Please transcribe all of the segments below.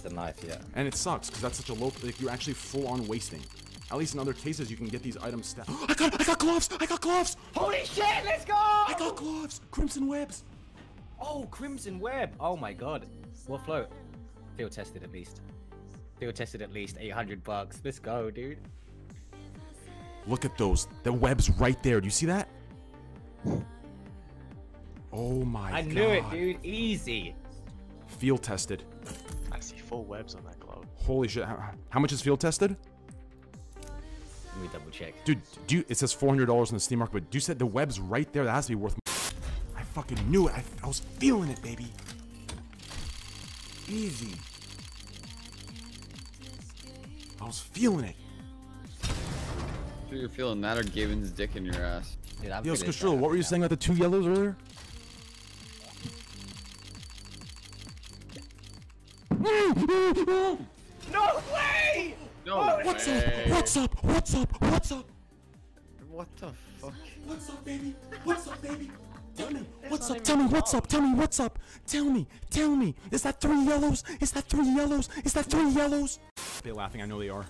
The knife, yeah. And it sucks because that's such a low. Like you're actually full on wasting. At least in other cases, you can get these items. Sta- I got, I got gloves. I got gloves. Holy shit! Let's go! I got gloves. Crimson webs. Oh, Crimson Web. Oh my god. What float? Field tested at least. Field tested at least 800 bucks. Let's go, dude. Look at those. The webs right there. Do you see that? Oh my I god. I knew it, dude. Easy. Field tested. I see full webs on that glove. Holy shit. How, how much is field tested? Let me double check. Dude, do you, it says $400 on the Steam market, but do you said the web's right there. That has to be worth. I fucking knew it. I, I was feeling it, baby. Easy. I was feeling it. Sure you're feeling that or Gavin's dick in your ass. Dude, I'm Yo, feeling what were you now. saying about the two yellows earlier? No way! No What's way. up? What's up? What's up? What's up? What the fuck? What's up, baby? What's up, baby? Tell me, what's up? Tell me, what's up? Tell me, what's up? Tell me, tell me. Is that three yellows? Is that three yellows? Is that three yellows? They're laughing, I know they are.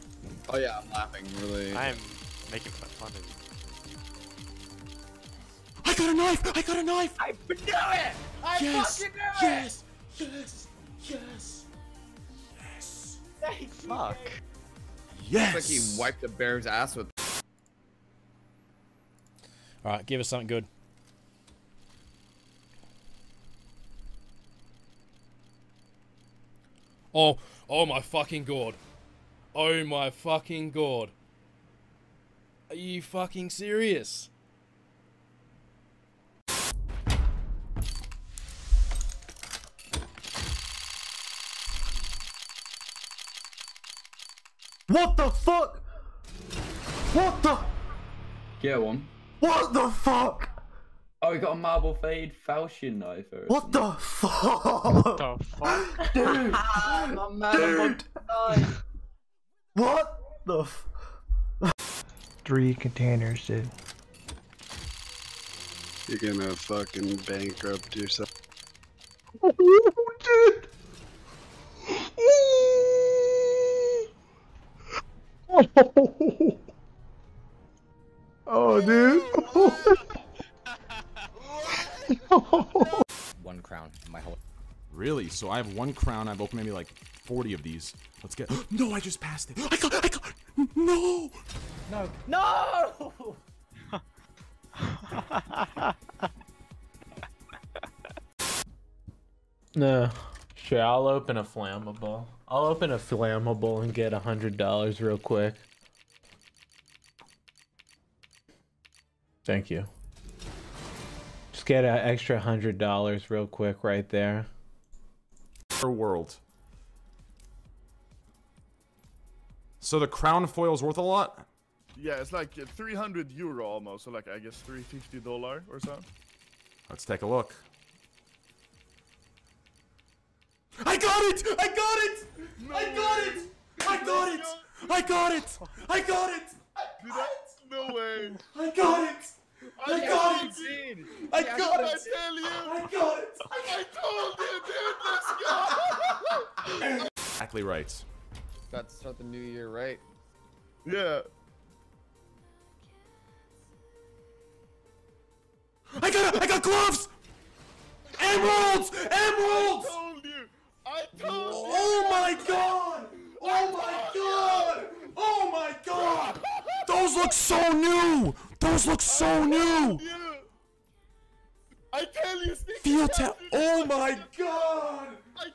Oh yeah, I'm laughing really. I am making fun of you. I got a knife! I got a knife! I knew it! I yes! fucking knew Yes! Yes! Yes! Yes! It! Fuck. Yes! It's like he wiped a bear's ass with. All right, give us something good. Oh, oh my fucking god. Oh my fucking god. Are you fucking serious? What the fuck? What the? Get one. What the fuck? Oh, we got a marble fade falchion knife. Or What the fuck? What the fuck? Dude, My man, dude. What the f- Three containers, dude. You're gonna fucking bankrupt yourself. oh, dude. One crown in my whole. Really? So I have one crown. I've opened maybe like 40 of these. Let's get. no, I just passed it. I got. I got. No. No! No! No. Sure, I'll open a flammable. I'll open a flammable and get a hundred dollars real quick. Thank you. Just get an extra hundred dollars real quick right there. World. So the crown foil is worth a lot. Yeah, it's like uh, 300 euro almost, so like I guess 350 dollar or so. Let's take a look. I got it! I got it! I got it! I got it! I got it! I got it! Dude, that, no way! I got it! I got it! Dude, I got it! I it! tell you! I got it! I told you, dude, let's go! Exactly right. Got to start the new year right. yeah. I got it! I got gloves! Emeralds! Emeralds! I told you! You! Oh my god! Oh my god! Oh my god! Those look so new! Those look so new! You! I tell you, Sneaky, Field yes, tap. Oh my god!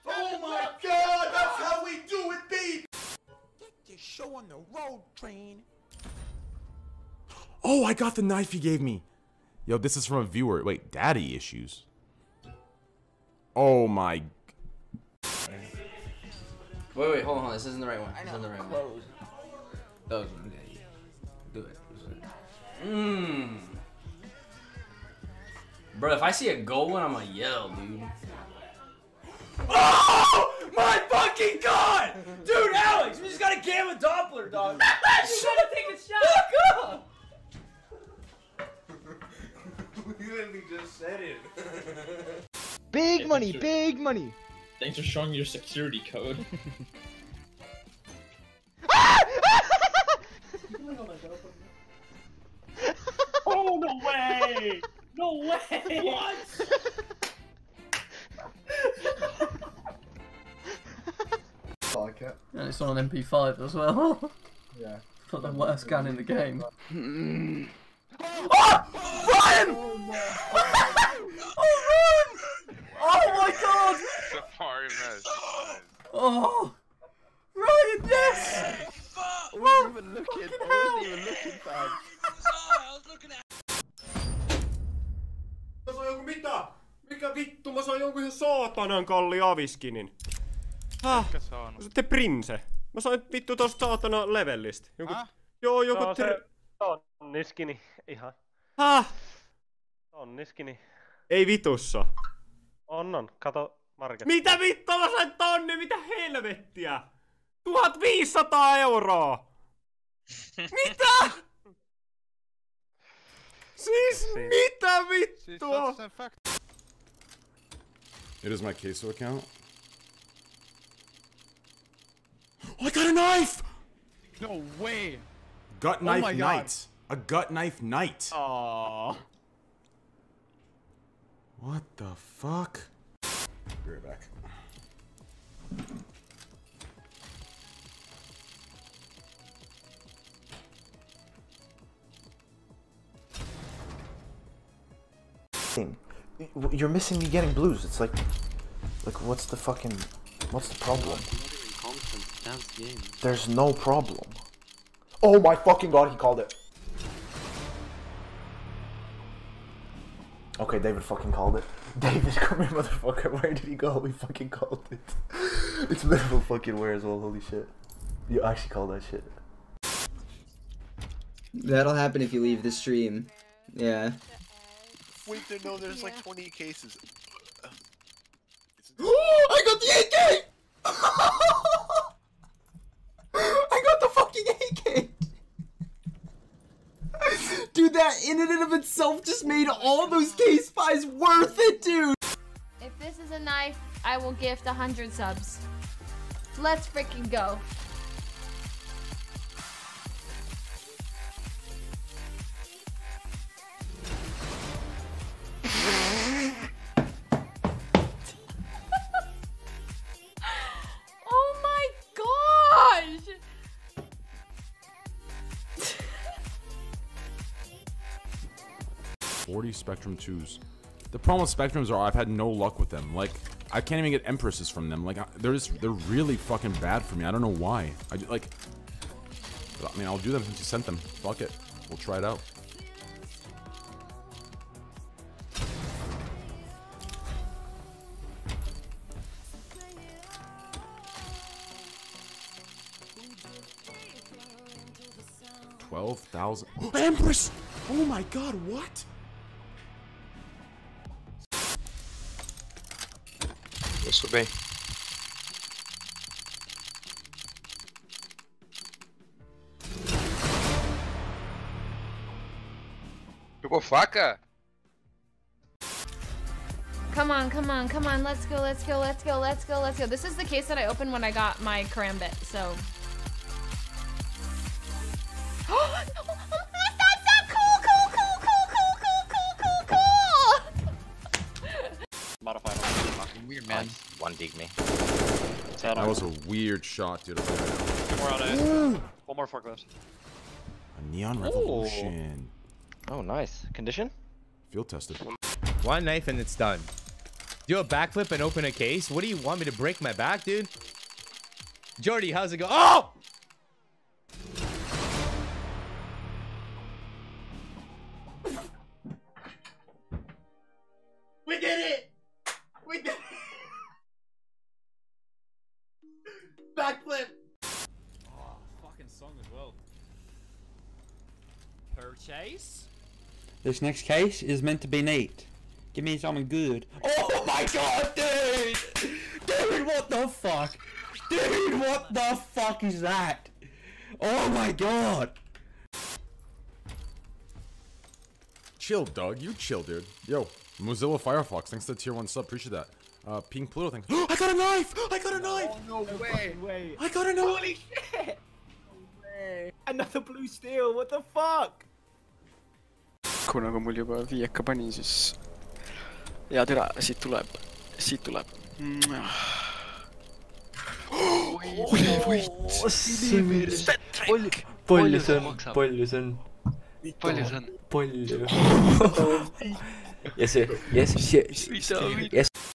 Oh my god! That's how we do it, baby! Get your show on the road, train. Oh, I got the knife he gave me. Yo, this is from a viewer. Wait, daddy issues. Oh my. Wait, wait, hold on, hold on. This isn't the right one. This isn't the right one. Those ones. Yeah, Do it. Mmm. Bro, if I see a gold one, I'm gonna yell, dude. Oh my fucking god! Dude, Alex, we just got a gamma Doppler, dog. you gotta take a shot. Fuck up! we literally just said it. Big money, big money. Thanks for showing your security code. oh no way! No way! What? Like it. And it's on an MP5 as well. Yeah. For the worst gun in the game. Oh! Ryan! oh, Oh! Ryan, yes! I wasn't even looking. I wasn't even looking, fam. Mä sain jonkun mitä? Mikä vittu? Mä sain jonkun ihan saatanan kalli aviskinin. Häh? Mikä se on? Te prinse. Mä sain vittu tosta saatana levellistä. Joku... Joo, joku Se on se tonniskini ihan. Häh? Tonniskini. Ei vitussa. On on. Kato Market. Mitä vittua mä sain tonni? Mitä helvettiä? 1500 euroa! Mitä? Siis mitä vittua? It is my queso account. Oh, I got a knife! No way! Gut Oh knife God. knight. A gut knife knight. Aww. What the fuck? Be right back. You're missing me getting blues. It's like, like, what's the fucking, what's the problem? There's no problem. Oh my fucking god, he called it. Okay, David fucking called it. David, come here, motherfucker. Where did he go? We fucking called it. it's minimal fucking wear as well. Holy shit. You actually called that shit. That'll happen if you leave the stream. Yeah. Wait, no, there's like 20 cases. oh, I got the 8K! Itself just made all those case buys worth it, dude! If this is a knife, I will gift hundred subs. Let's freaking go. 40 Spectrum 2s. The problem with Spectrums are I've had no luck with them. Like, I can't even get Empresses from them. Like, I, they're just, they're really fucking bad for me. I don't know why. I just, like, I mean, I'll do them since you sent them. Fuck it. We'll try it out. Twelve thousand Empress! Oh my god, what? This will be. Faca? Come on, come on, come on. Let's go, let's go, let's go, let's go, let's go. This is the case that I opened when I got my karambit, so. That was a weird shot, dude. More on it. Ooh. One more forklift. A neon revolution. Oh, nice. Condition? Field tested. One knife and it's done. Do a backflip and open a case? What do you want me to break my back, dude? Jordy, how's it go? Oh! Backflip! Oh, fucking song as well. Purchase? This next case is meant to be neat. Give me something good. Oh my god, dude! Dude, what the fuck? Dude, what the fuck is that? Oh my god! Chill, Doug. You chill, dude. Yo, Mozilla Firefox. Thanks to tier one sub. Appreciate that. Uh, pink Pluto thing. I got a knife! I got a knife! no way. way. I got a knife! Holy shit! Another blue steel, what the fuck? kuna kui mul juba viieka panin, siis ja tere, siit tuleb, siit tuleb. oli võit. palju, palju see on, palju see on? Palju see on? palju. ja see, ja see, ja see,